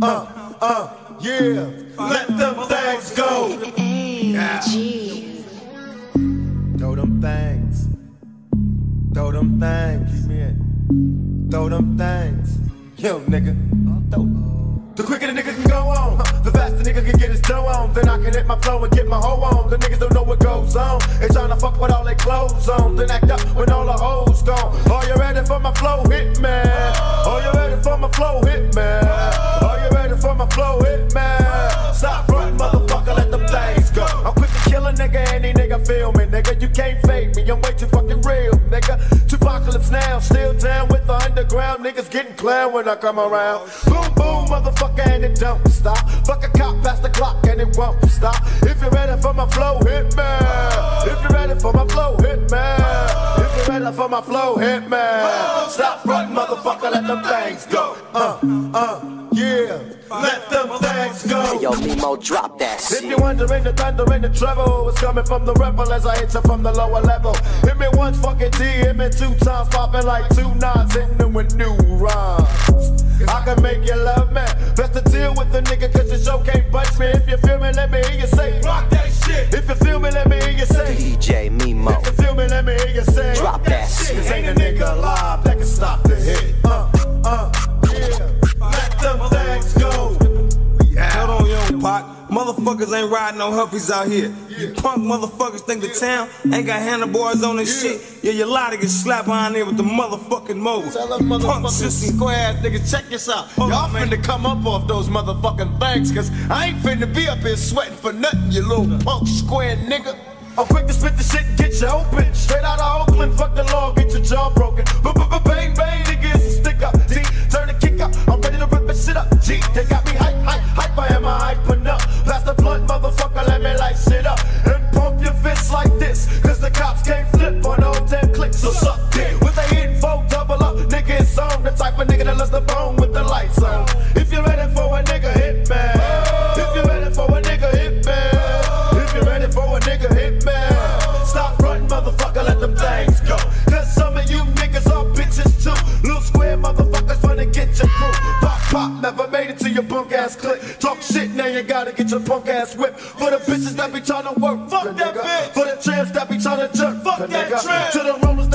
Uh, uh, yeah. Let them things go. Yeah. Throw them things. Throw them things. Keep me in. Throw them things. Yo, nigga. The quicker the nigga can go on, the faster nigga can get his dough on. Then I can hit my flow and get my hoe on. The niggas don't know what goes on. They tryna fuck with all their clothes on. Then act up when all the hoes gone. Are you ready for my flow? Hit man. I'm way too fucking real, nigga. 2Pacalypse now, still down with the underground. Niggas getting clown when I come around. Boom, boom, motherfucker, and it don't stop. Fuck a cop past the clock and it won't stop. If you're ready for my flow, hit me. If you're ready for my flow, hit me. If you're ready for my flow, hit me. Stop frontin', motherfucker, let them things go. Uh, uh, yeah. Let them things go. Yo, Nemo, drop that shit. If you're wondering, the thunder and the treble is coming from the rebel as I hit you from the lower level. Hit me once, fucking D, hit me two times, popping like two nines, hitting them with new rhymes. I can make you love me. Best to deal with the nigga, cause your show can't budge me. If you feel me, let me hear you say, Rock that shit. If you feel me, let me hear you say, DJ Mimo. If you feel me, let me hear you say, Drop that shit. Cause ain't a Hold on. Motherfuckers ain't riding no huffies out here. You punk motherfuckers think the town ain't got handlebars on this shit. Yeah, you lie to get slapped on there with the motherfucking mobile. Tell them Punk motherfucking system. square ass niggas, check this out. Hold Y'all on, man. finna come up off those motherfucking things, cause I ain't finna be up here sweating for nothing, you little punk square nigga. I'm quick to spit the shit and get you open. Straight out of Oakland, fuck the law, get your jaw ass click. Talk shit, now you gotta get your punk ass whipped. For the bitches that be trying to work, fuck that bitch. For the tramps that be trying to jerk, fuck that tramp. To the rollers